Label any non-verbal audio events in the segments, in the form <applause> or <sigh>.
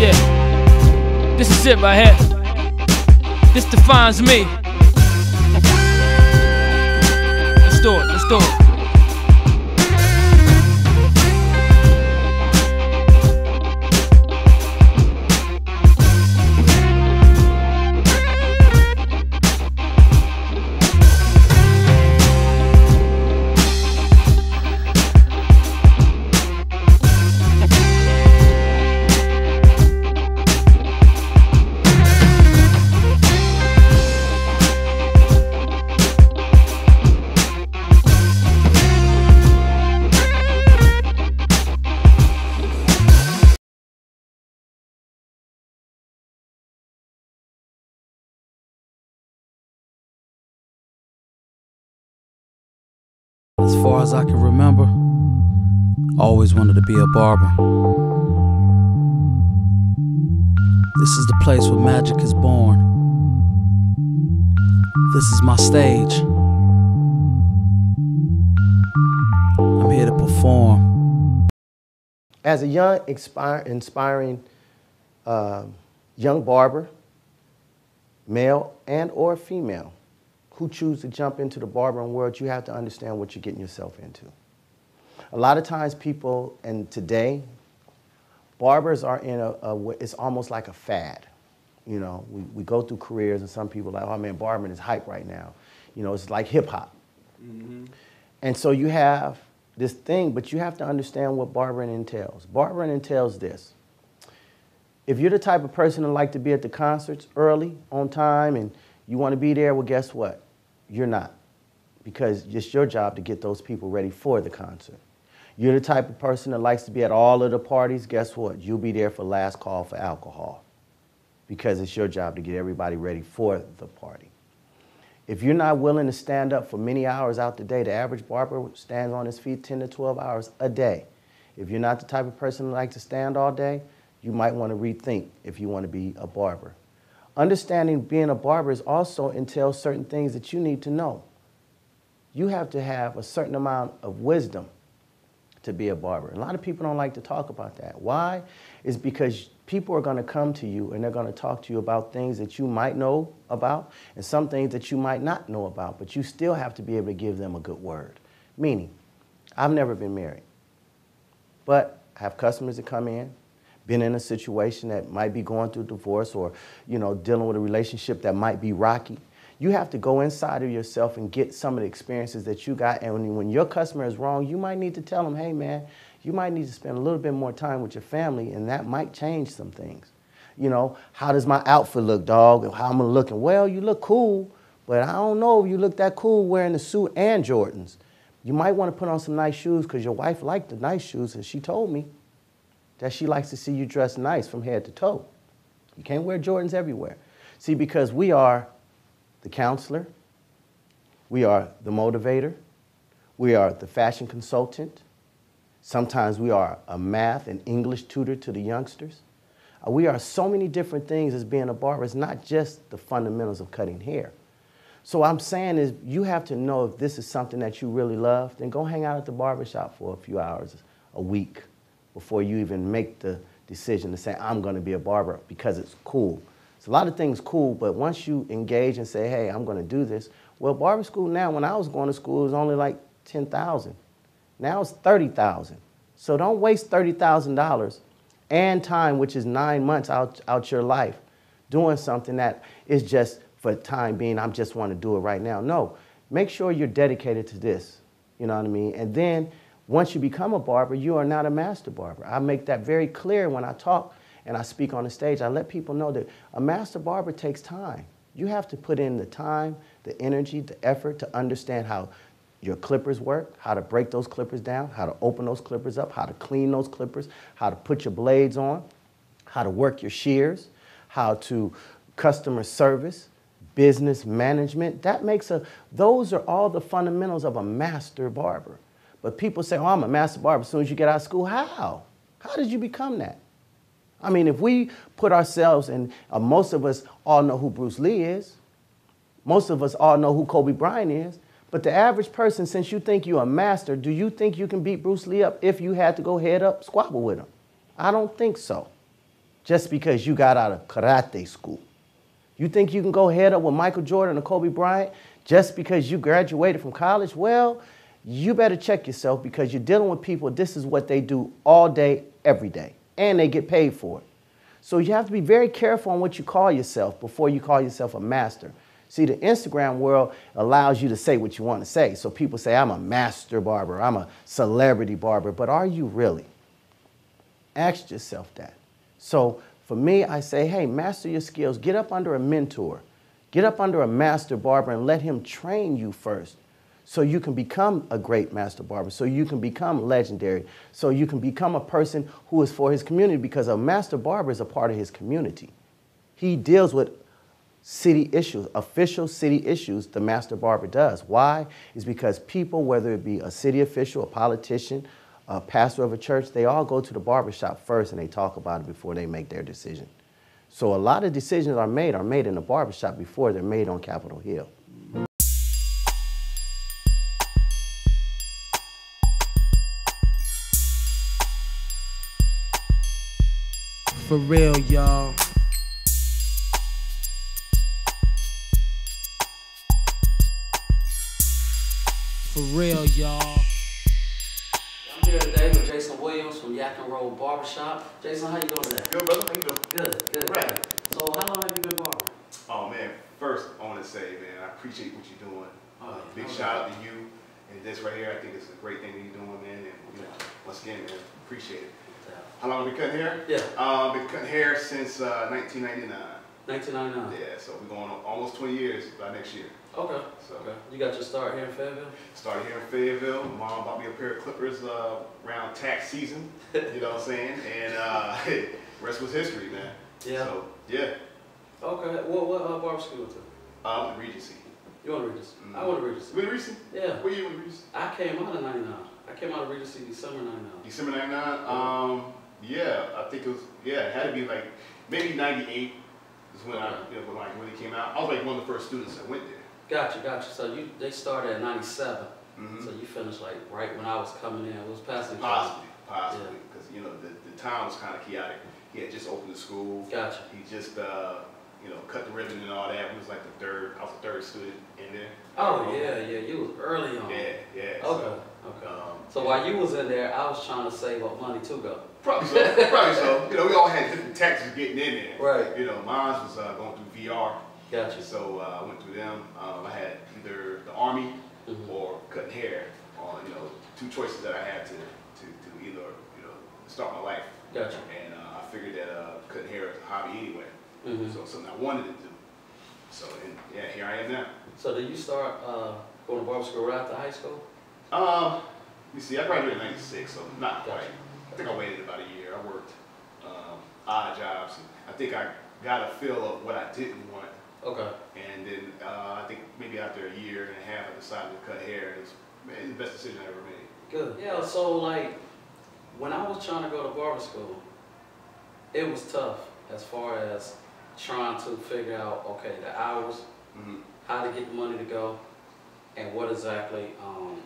Yeah. This is it right here. This defines me. Let's do it. Let's do it. Far as I can remember, always wanted to be a barber. This is the place where magic is born. This is my stage. I'm here to perform. As a young, expire, inspiring uh, young barber, male and or female, who choose to jump into the barbering world, you have to understand what you're getting yourself into. A lot of times people, and today, barbers are in a, a it's almost like a fad. You know, we, we go through careers and some people are like, oh man, barbering is hype right now. You know, it's like hip hop. Mm-hmm. And so you have this thing, but you have to understand what barbering entails. Barbering entails this. If you're the type of person that like to be at the concerts early, on time, and you want to be there, well, guess what? You're not. Because it's your job to get those people ready for the concert. You're the type of person that likes to be at all of the parties, guess what? You'll be there for last call for alcohol. Because it's your job to get everybody ready for the party. If you're not willing to stand up for many hours out the day, the average barber stands on his feet 10 to 12 hours a day. If you're not the type of person that likes to stand all day, you might want to rethink if you want to be a barber. Understanding being a barber is also entails certain things that you need to know. You have to have a certain amount of wisdom to be a barber. A lot of people don't like to talk about that. Why? Is because people are going to come to you and they're going to talk to you about things that you might know about and some things that you might not know about, but you still have to be able to give them a good word. Meaning, I've never been married, but I have customers that come in, been in a situation that might be going through divorce or, you know, dealing with a relationship that might be rocky. You have to go inside of yourself and get some of the experiences that you got. And when, your customer is wrong, you might need to tell them, hey, man, you might need to spend a little bit more time with your family, and that might change some things. You know, how does my outfit look, dog? How am I looking? Well, you look cool, but I don't know if you look that cool wearing the suit and Jordans. You might want to put on some nice shoes because your wife liked the nice shoes, and she told me that she likes to see you dressed nice from head to toe. You can't wear Jordans everywhere. See, because we are the counselor, we are the motivator, we are the fashion consultant, sometimes we are a math and English tutor to the youngsters. Uh, We are so many different things as being a barber. It's not just the fundamentals of cutting hair. So I'm saying is you have to know if this is something that you really love, then go hang out at the barber shop for a few hours a week before you even make the decision to say, I'm going to be a barber because it's cool. It's a lot of things cool, but once you engage and say, hey, I'm going to do this, well, barber school now, when I was going to school, it was only like 10,000. Now it's 30,000. So don't waste $30,000 and time, which is nine months out, out your life, doing something that is just for time being, I'm just want to do it right now. No, make sure you're dedicated to this. You know what I mean? And then once you become a barber, you are not a master barber. I make that very clear when I talk and I speak on the stage. I let people know that a master barber takes time. You have to put in the time, the energy, the effort to understand how your clippers work, how to break those clippers down, how to open those clippers up, how to clean those clippers, how to put your blades on, how to work your shears, how to customer service, business management. That makes a, those are all the fundamentals of a master barber. But people say, oh, I'm a master barber as soon as you get out of school. How? How did you become that? I mean, if we put ourselves, and uh, most of us all know who Bruce Lee is, most of us all know who Kobe Bryant is, but the average person, since you think you're a master, do you think you can beat Bruce Lee up if you had to go head up squabble with him? I don't think so. just because you got out of karate school. You think you can go head up with Michael Jordan or Kobe Bryant just because you graduated from college? Well, you better check yourself because you're dealing with people, this is what they do all day, every day, and they get paid for it. So you have to be very careful on what you call yourself before you call yourself a master. See, the Instagram world allows you to say what you want to say. So people say, I'm a master barber, I'm a celebrity barber, but are you really? Ask yourself that. So for me, I say, hey, master your skills. Get up under a mentor. Get up under a master barber and let him train you first so you can become a great master barber, so you can become legendary, so you can become a person who is for his community because a master barber is a part of his community. He deals with city issues, official city issues, the master barber does. Why? Is because people, whether it be a city official, a politician, a pastor of a church, they all go to the barber shop first and they talk about it before they make their decision. So a lot of decisions are made are made in the barber shop before they're made on Capitol Hill. For real, y'all. For real, y'all. I'm here today with Jason Williams from Yak and Roll Barbershop. Jason, how you doing today? Good, brother. How you doing? Good, good. Right. So how long have you been barbering? Oh man, first I want to say, man, I appreciate what you're doing. Oh, Uh, yeah. big shout out to you and this right here. I think it's a great thing that you're doing, man. And you know, once again, man, appreciate it. How long have we cutting hair? Yeah. Um, been cutting hair since uh, 1999. 1999. Yeah, so we're going on almost 20 years by next year. Okay. So Okay. You got your start here in Fayetteville? started here in Fayetteville. Mom bought me a pair of clippers uh, around tax season. <laughs> You know what I'm saying? And uh, <laughs> rest was history, man. Yeah. So yeah, Okay. What what uh, barber school you went to? um, Regency. You went to Regency? Mhm. I went to Regency. You went to Regency? Yeah. What year went to Regency? I came out in 99. I came out of Regency December 99. December 99? Um, yeah, I think it was, yeah, it had to be like, maybe 98 is when I, Okay. you know, like when it came out. I was like one of the first students that went there. Gotcha, gotcha. So you they started at 97. Mhm. So you finished like right when I was coming in. It was passing. Possibly, possibly, because, you know, the, the town was kind of chaotic. He had just opened the school. Gotcha. He just, uh, you know, cut the ribbon and all that. We was like the third, I was the third student in there. Oh yeah, yeah. You was early on. Yeah, yeah. Okay. So, Okay. um, So while you was in there, I was trying to save up money to go. Probably so, probably so. You know, we all had different taxes getting in there. Right. You know, mine was uh, going through VR. Gotcha. So uh, I went through them. Um, I had either the army Mhm. or cutting hair on you know two choices that I had to to, to either you know start my life. Gotcha. And uh, I figured that uh, cutting hair is a hobby anyway, Mhm. so something I wanted to do. So and yeah, here I am now. So did you start uh, going to barber school right after high school? Um, let me see. I graduated in '96, so not quite. I think I waited about a year. I worked um, odd jobs. And I think I got a feel of what I didn't want Okay. And then uh, I think maybe after a year and a half, I decided to cut hair. It was man, the best decision I ever made. Good. Yeah. So like, when I was trying to go to barber school, it was tough as far as trying to figure out okay the hours, Mm-hmm. how to get the money to go, and what exactly um,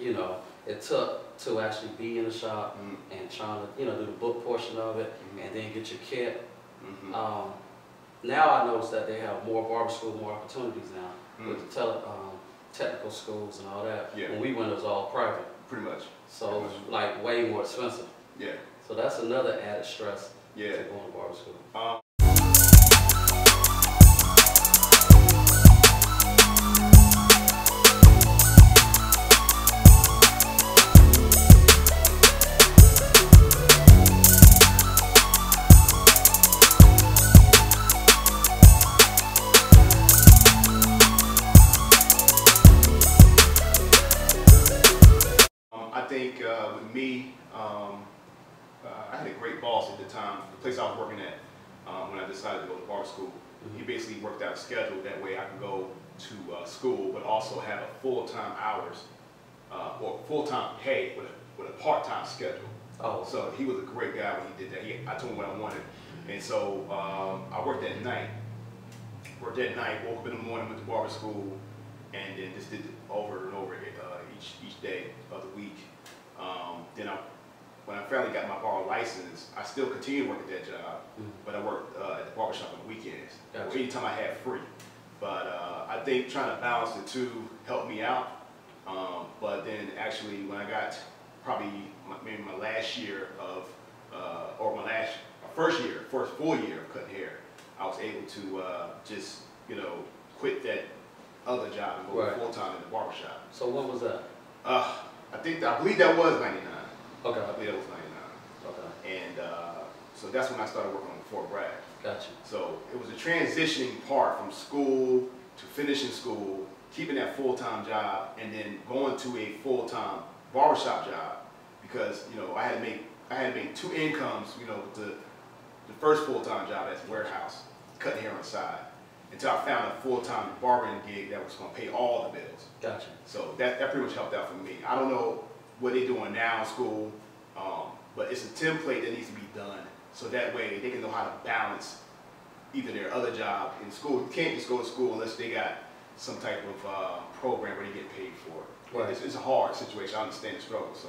you know it took to actually be in the shop Mm-hmm. and trying to you know do the book portion of it Mhm. and then get your kit. Mm-hmm. Um, now I notice that they have more barber school, more opportunities now with the tele, um, technical schools and all that. Yeah. When we went, it was all private, Pretty much. so like way more expensive. Yeah. So that's another added stress Yeah. to going to barber school. Um, think uh, with me, um, uh, I had a great boss at the time, the place I was working at, um, when I decided to go to barber school. He basically worked out a schedule that way I could go to uh, school, but also have a full-time hours, uh, or full-time pay with a, with a part-time schedule. Oh, So he was a great guy when he did that. He, I told him what I wanted. And so um, I worked at night. Worked at night, woke up in the morning, went to barber school, and then just did it over and over uh, each each day of the week. Um, then I when I finally got my bar license, I still continued to work at that job, but I worked uh, at the barber shop on the weekends, or Gotcha. anytime I had free. But uh, I think trying to balance the two helped me out. Um, but then actually, when I got probably my, maybe my last year of, uh, or my last, my first year, first full year of cutting hair, I was able to uh, just, you know, quit that other job and go Right. full time in the barber shop. So when was that? Uh, I think that, I believe that was '99. Okay. I believe that was '99. Okay. And uh, so that's when I started working on Fort Bragg. Gotcha. So it was a transitioning part from school to finishing school, keeping that full-time job, and then going to a full-time barbershop job because you know I had to make I had to make two incomes. You know, the the first full-time job as warehouse, cutting hair on the side, until I found a full-time barbering gig that was going to pay all the bills. Gotcha. So that, that pretty much helped out for me. I don't know what they're doing now in school, um, but it's a template that needs to be done. So that way they can know how to balance either their other job in school. You can't just go to school unless they got some type of uh, program where they get paid for it. Right. It's, it's a hard situation. I understand the struggle. So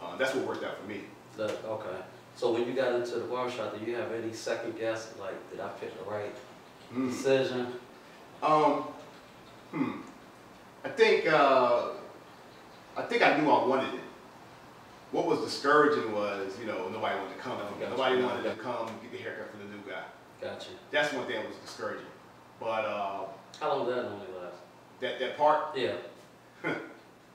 uh, that's what worked out for me. Okay. So when you got into the barbershop, did you have any second guess, like, did I pick the right Mm. decision? Um, hmm. I think uh, I think I knew I wanted it. What was discouraging was, you know, nobody wanted to come. Gotcha. Nobody wanted to come get the haircut for the new guy. Gotcha. That's one thing that was discouraging. But uh, How long did that normally last? that that part, Yeah. <laughs>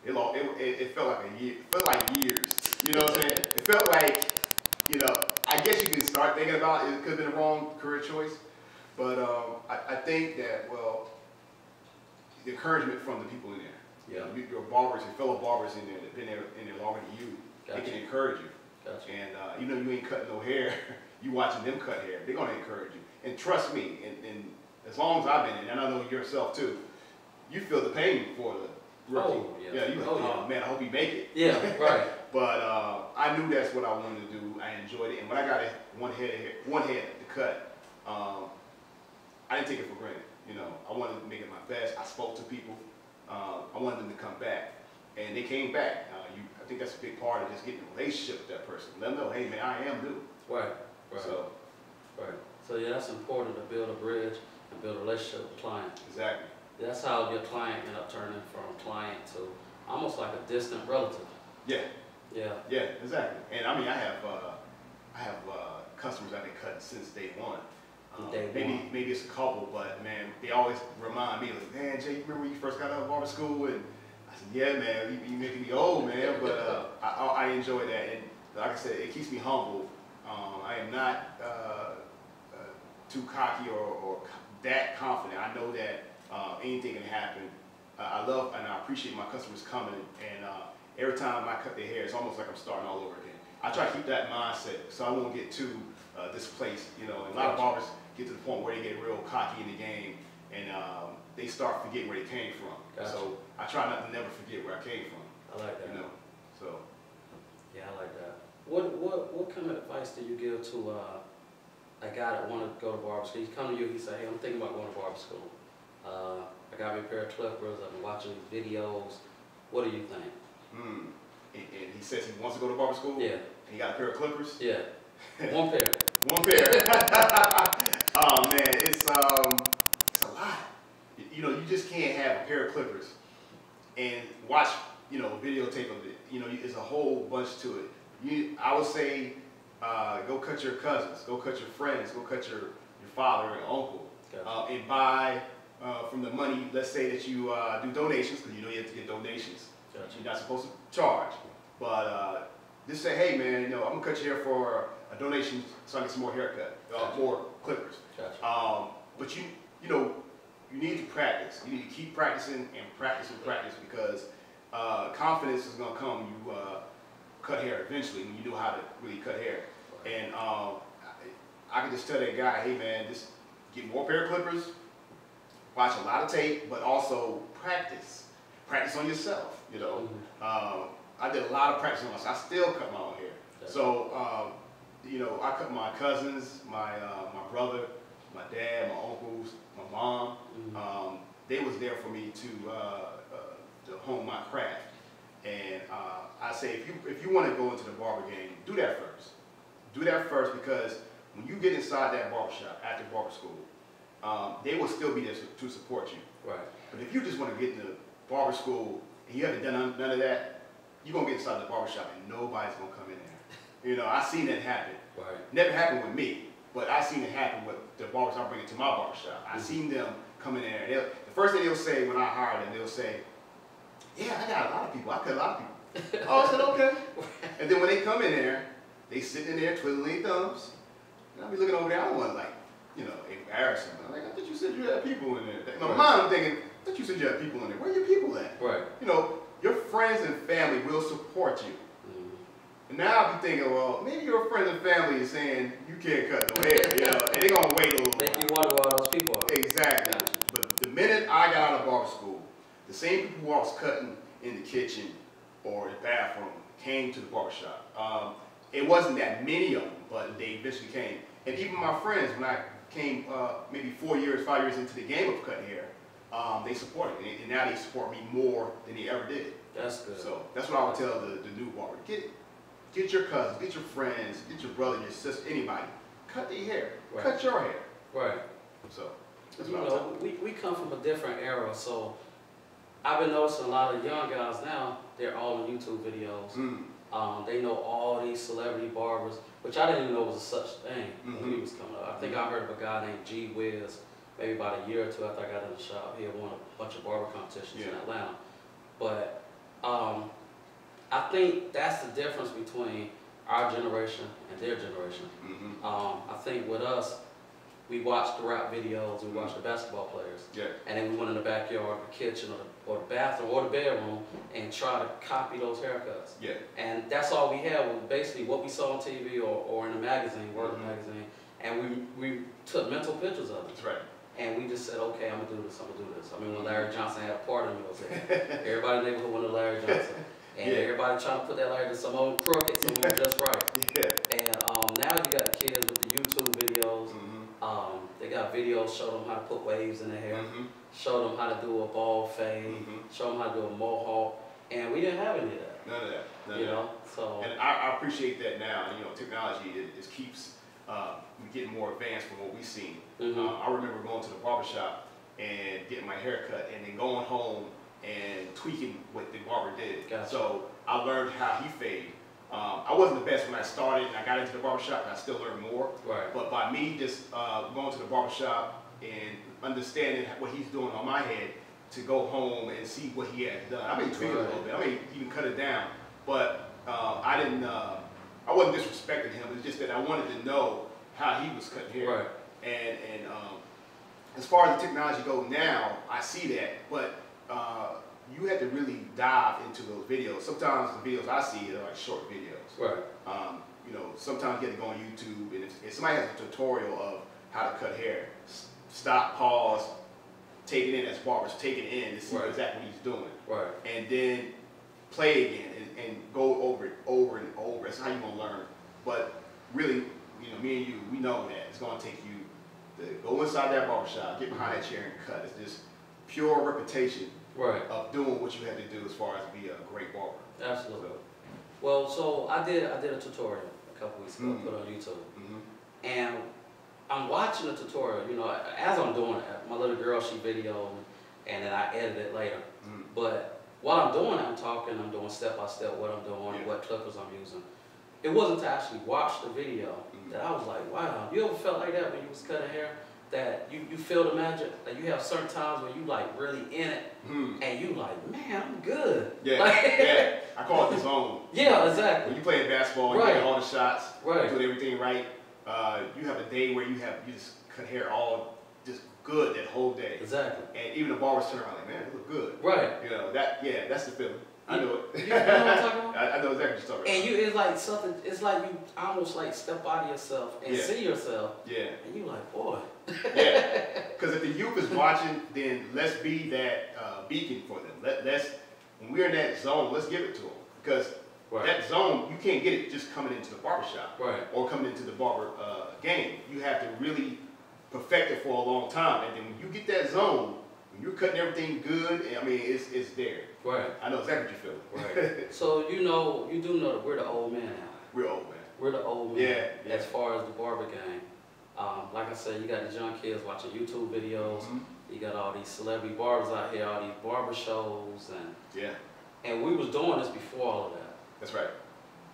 it, lo- it, it, it felt like a year, it felt like years. You know what I'm saying? It felt like, you know, I guess you can start thinking about it. It could have been the wrong career choice. But um, I, I think that, well, the encouragement from the people in there. Yeah. You- Your barbers, your fellow barbers in there that have been there in there longer than you, they can encourage you. Gotcha. And uh, even though you ain't cutting no hair, <laughs> you watching them cut hair, they're gonna encourage you. And trust me, and, and as long as I've been in, and I know yourself too, you feel the pain for the rookie. Oh, yeah. you like, Oh, oh, yeah. man, I hope he make it. Yeah, <laughs> right. But uh, I knew that's what I wanted to do. I enjoyed it, and when I got it, one head, one head to cut, um, I didn't take it for granted. You know, I wanted to make it my best. I spoke to people. Uh, I wanted them to come back, and they came back. Uh, you, I think that's a big part of just getting a relationship with that person. Let them know, hey man, I am new. Right. Right. So Right. So yeah, that's important to build a bridge and build a relationship with the client. exactly. That's how your client end up turning from client to almost like a distant relative. Yeah, Yeah. yeah, exactly. And I mean, I have uh, I have uh, customers I've been cutting since day one. Um, maybe maybe it's a couple, but man, they always remind me like, man, Jay, you remember when you first got out of barber school? And I said, yeah, man, you, you making me old, man. <laughs> But uh, I, I I enjoy that, and like I said, it keeps me humble. Um, I am not uh, uh, too cocky or, or that confident. I know that uh, anything can happen. Uh, I love and I appreciate my customers coming, and uh, every time I cut their hair, it's almost like I'm starting all over again. I try to keep that mindset so I won't get too uh, displaced. You know, and a lot of barbers get to the point where they get real cocky in the game, and um, they start forgetting where they came from. Gotcha. So I try not to never forget where I came from. I like that. You know, so. Yeah, I like that. What what what kind of advice do you give to uh, a guy that want to go to barber school? He come to you, he say, "Hey, I'm thinking about going to barber school. Uh, I got me a pair of clippers. I've been watching these videos. What do you think?" Mm. And, and he says he wants to go to barber school. Yeah, And he got a pair of clippers. yeah. <laughs> One pair. One pair. <laughs> oh man, it's um, it's a lot. You- know, you just can't have a pair of clippers and watch, you know, videotape of it. You know, there's a whole bunch to it. You, I would say, uh, go cut your cousins, go cut your friends, go cut your your father and uncle, Gotcha. uh, and buy uh, from the money. Let's say that you uh, do donations because you know you have to get donations. Gotcha. You're not supposed to charge, but uh, just say, hey man, you know, I'm gonna cut your hair for a donation so I get some more haircut, uh, Gotcha. more clippers. Gotcha. Um, but you, you know, you need to practice. You need to keep practicing and practice and practice because uh, confidence is gonna come. when You uh, cut hair eventually when you know how to really cut hair. And um, I, I can just tell that guy, hey man, just get more pair of clippers, watch a lot of tape, but also practice. Practice on yourself. You know, Mhm. um, I did a lot of practice on. I still cut my own hair. So, um, you know, I cut my cousins, my uh, my brother, my dad, my uncles, my mom. Mhm. Um, they was there for me to uh, uh, to hone my craft. And uh, I say if you if you want to go into the barber game, do that first. Do that first because when you get inside that barber shop after barber school, um, they will still be there to support you. Right. But if you just want to get into barber school and you haven't done none of that, you're gonna get inside the barber shop and nobody's gonna come in there. You know, I seen that happen. Right. Never happened with me, but I seen it happen with the barbers I bring it to my barber shop. I mm-hmm. seen them come in there. And they'll- the first thing they'll say when I hire them, they'll say, "Yeah, I got a lot of people. I cut a lot of people." <laughs> oh, I said okay. And then when they come in there, they sitting in there twiddling their thumbs. And I'll be looking over there. I don't want like, you know, embarrass them. I'm like, I thought you said you had people in there. In my mind, I'm thinking, I thought you said you had people in there. Where are your people at? Right. You know, friends and family will support you. And now I'll be thinking, well, maybe your friends and family is saying you can't cut no hair, you know, and they're gonna wait a little Make while. you wonder all those people are. Exactly. Gotcha. But the minute I got out of barber school, the same people who I was cutting in the kitchen or the bathroom came to the barber shop. Um, it wasn't that many of them, but they eventually came. And even my friends, when I came uh, maybe four years, five years into the game of cutting hair, um, they supported me. And now they support me more than they ever did. That's good. So that's what I would tell the, the new barber. Get get your cousins, get your friends, get your brother, your sister, anybody. Cut their hair. Right. Cut your hair. Right. So that's You what I would tell know, we, we come from a different era, so I've been noticing a lot of young guys now, they're all on YouTube videos. Mm. Um, they know all these celebrity barbers, which I didn't even know was a such thing when Mhm. we was coming up. I think I heard of a guy named G Wiz, maybe about a year or two after I got in the shop. He had won a bunch of barber competitions in Yeah. Atlanta. But um, I think that's the difference between our generation and their generation. hmm Um, I think with us, we watch the rap videos, we watch the basketball players, Yeah. and then we went in the backyard, the kitchen, or the, or the bathroom, or the bedroom, and try to copy those haircuts. Yeah. And that's all we had was basically what we saw on TV or, or in a magazine, Word Mhm. magazine, and we, we took mental pictures of it. That's right. And we just said, okay, I'm gonna do this, I'm gonna do this. I mean, when Larry Johnson had a party, you know, everybody in the neighborhood wanted Larry Johnson. And Yeah. everybody trying to put that Larry to some old crooked, some old just right. <laughs> Yeah. And um, now you got the kids with the YouTube videos. hmm Um, they got videos show them how to put waves in their hair, hmm show them how to do a ball fade, hmm show them how to do a mohawk, and we didn't have any of that. None of that. None you of that. know, so And I, I appreciate that now. You know, technology it, it keeps uh, getting more advanced from what we've seen. Mhm. Uh, I remember going to the barber shop and getting my hair cut and then going home and tweaking what the barber did. Gotcha. So I learned how he fade. Um, I wasn't the best when I started and I got into the barber shop and I still learned more. right, But by me just uh, going to the barber shop and understanding what he's doing on my head to go home and see what he has done. I may tweak it a little bit. I may even cut it down. But uh, I didn't, uh, I wasn't disrespecting him. It's just that I wanted to know how he was cutting hair. right, And, and um, as far as the technology go now, I see that, but uh, you have to really dive into those videos. Sometimes the videos I see are like short videos. right, Um, you know, sometimes you have to go on YouTube, and if, if somebody has a tutorial of how to cut hair, s- stop, pause, take it in as barbers, take it in to see Right. exactly what he's doing, right, and then play again and, and go over it over and over. That's how you're gonna learn. But really, you know, me and you, we know that it's gonna take you go inside that barber shop, get behind that chair and cut. It's just pure repetition right, of doing what you had to do as far as be a great barber. absolutely. So, Well, so I did I did a tutorial a couple weeks ago, Mhm. put on YouTube, mhm. and I'm watching the tutorial. You know, as I'm doing it, my little girl she videoed, and then I edit it later. Mhm. But while I'm doing it, I'm talking, I'm doing step by step what I'm doing, Yeah. what clippers I'm using. It wasn't to actually watch the video that I was like, wow. You ever felt like that when you was cutting hair? That you, you feel the magic? That you have certain times where you like really in it Mhm. and you like, man, I'm good. Yeah, Like- yeah. <laughs> I call it the zone. Yeah, When exactly. you play basketball, you Right. get all the shots, Right. doing everything right. Uh, you have a day where you have you just cut hair all good that whole day, Exactly. and even the barbers turn around like, man, you look good. Right. You know that? Yeah, that's the feeling. I know it. you know what I'm talking about? <laughs> I, I know exactly what you're talking about. And you, it's like something, it's like you almost like step out of yourself and Yeah. see yourself yeah, and you like, boy. <laughs> yeah. Because if the youth is watching, then let's be that uh, beacon for them. Let, let's when we're in that zone, let's give it to them. Because Right. that zone, you can't get it just coming into the barbershop. Right. or coming into the barber uh, game. You have to really perfect it for a long time, and then when you get that zone, when you're cutting everything good, I mean, it's, it's there. Right. I know exactly what you're feeling. Right. <laughs> so you know, you do know that we're the old man now. We're old, man. We're the old man. Yeah, yeah. As far as the barber game, um, like I said, you got these young kids watching YouTube videos. Mhm. You got all these celebrity barbers out here, all these barber shows, and Yeah, and we was doing this before all of that. that's right.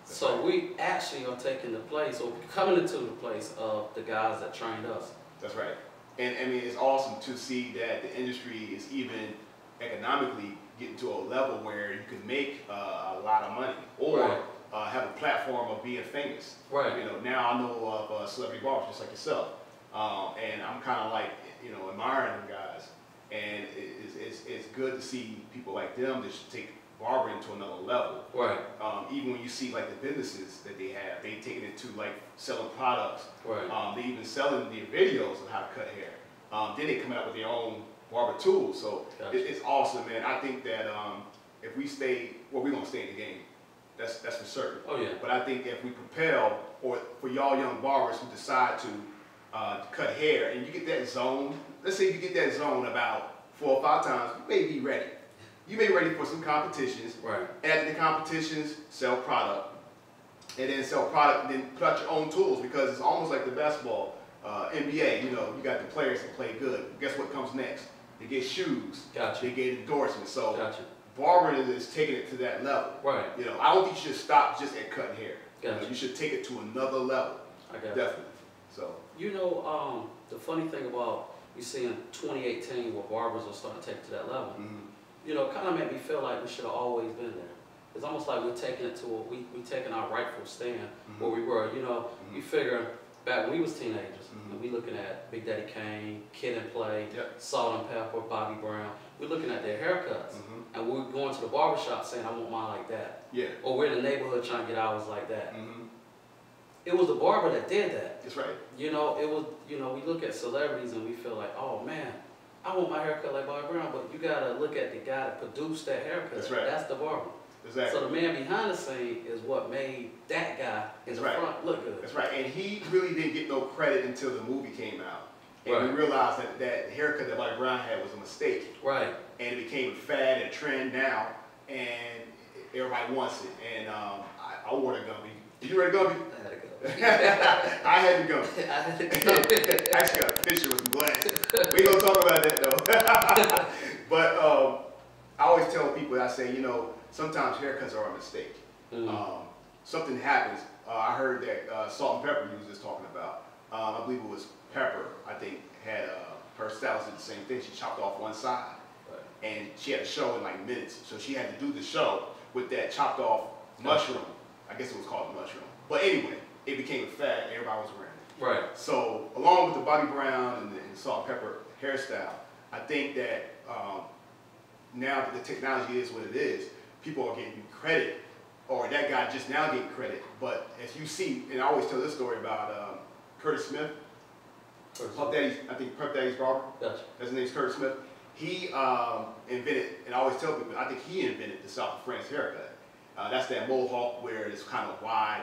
That's So right. we actually are taking the place, or coming into the place of the guys that trained us. That's right. And I mean, it's awesome to see that the industry is even economically getting to a level where you can make uh, a lot of money or Right. uh, have a platform of being famous. Right. You know, now I know of uh, celebrity barbers just like yourself, um, and I'm kind of like, you know, admiring them guys. And it's, it's, it's good to see people like them just take barbering to another level. Right. Um, even when you see like the businesses that they have, they taking it to like selling products. Right. Um, they even selling their videos of how to cut hair. Um, then they come out with their own barber tools. So Gotcha. it, it's awesome, man. I think that um, if we stay, well, we're gonna stay in the game. That's that's for certain. Oh yeah. But I think if we propel, or for y'all young barbers who decide to uh, cut hair, and you get that zone, let's say you get that zone about four or five times, you may be ready. You may be ready for some competitions. Right. After the competitions, sell product, and then sell product, and then put out your own tools because it's almost like the basketball uh, NBA. You know, you got the players that play good. Guess what comes next? They get shoes. Gotcha. They get endorsements. So Gotcha. barbering is taking it to that level. Right. You know, I don't think you should stop just at cutting hair. You, know, Gotcha. you should take it to another level. I got it. Definitely. So, You know, um, the funny thing about you see in 2018 where barbers are starting to take it to that level, mhm. You know, kind of made me feel like we should have always been there. It's almost like we're taking it to a, we we taking our rightful stand where we were. You know, you figure back when we was teenagers, Mhm. and we looking at Big Daddy Kane, Kid and Play, Yep. Salt-N-Pepa, Bobby Brown. We're looking at their haircuts, Mhm. and we're going to the barbershop saying, "I want mine like that," yeah. or we're in the neighborhood trying to get ours like that. hmm It was the barber that did that. That's right. You know, it was, you know, we look at celebrities and we feel like, oh man, I want my haircut like Bobby Brown, but you gotta look at the guy that produced that haircut. That's right. That's the barber. Exactly. So the man behind the scene is what made that guy in That's the right. front look good. That's right. And he really didn't get no credit until the movie came out. And we realized that that haircut that Bobby Brown had was a mistake. Right. And it became a fad and a trend now. And everybody wants it. And um, I, I wore the Gumby. Did you wear the Gumby? <laughs> I had to go. <laughs> I had the Gumby. I had to go. Actually got a picture with some glasses. We gonna talk about that though. <laughs> but um, I always tell people, I say, you know, sometimes haircuts are a mistake. Mm. Um, something happens. Uh, I heard that uh, Salt-N-Pepa you was just talking about. Um, I believe it was Pepa. I think had uh, her stylist did the same thing. She chopped off one side, Right. and she had a show in like minutes. So she had to do the show with that chopped off mushroom. I guess it was called a mushroom. But anyway, it became a fad. Everybody was wearing it. Right. So along with the Bobby Brown and the and salt pepper hairstyle, I think that um, now that the technology is what it is, people are getting credit, or that guy just now getting credit. But as you see, and I always tell this story about um, Curtis Smith, Puff Daddy's, I think Puff Daddy's barber. Gotcha. His name's Curtis Smith. He um, invented, and I always tell people, I think he invented the South of France haircut. Uh, that's that mohawk where it's kind of wide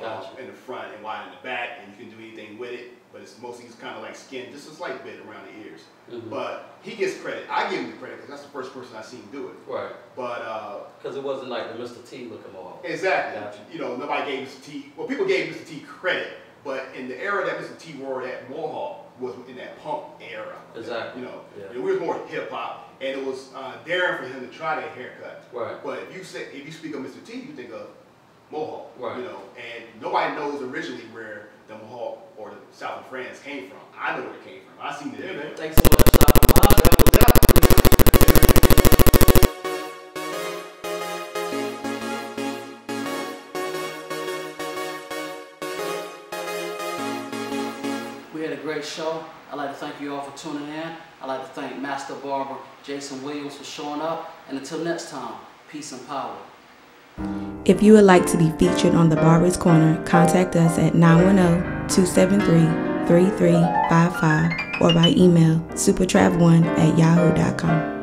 Gotcha. in the front and wide in the back, and you can do anything with it. But it's mostly just kind of like skin, just a slight bit around the ears. Mhm. But he gets credit. I give him the credit because that's the first person I seen do it. Right. But uh, Because it wasn't like the Mr. T looking mohawk. exactly, Gotcha. you know, nobody gave Mr. T. Well, people gave Mr. T credit, but in the era that Mr. T wore that mohawk was in that punk era. Exactly. You know, Yeah. it was more hip hop, and it was uh, daring for him to try that haircut. Right. But if you say if you speak of Mr. T, you think of Mohawk. Right. You know, and nobody knows originally where the Mohawk or the South of France came from. I know where it came from. I seen it everywhere. Thanks so much, Dr. Bob. That was that. We had a great show. I'd like to thank you all for tuning in. I'd like to thank Master Barber Jason Williams for showing up. And until next time, peace and power. If you would like to be featured on the Barber's Corner, contact us at 910-273-3355 or by email supertrav1 at yahoo.com.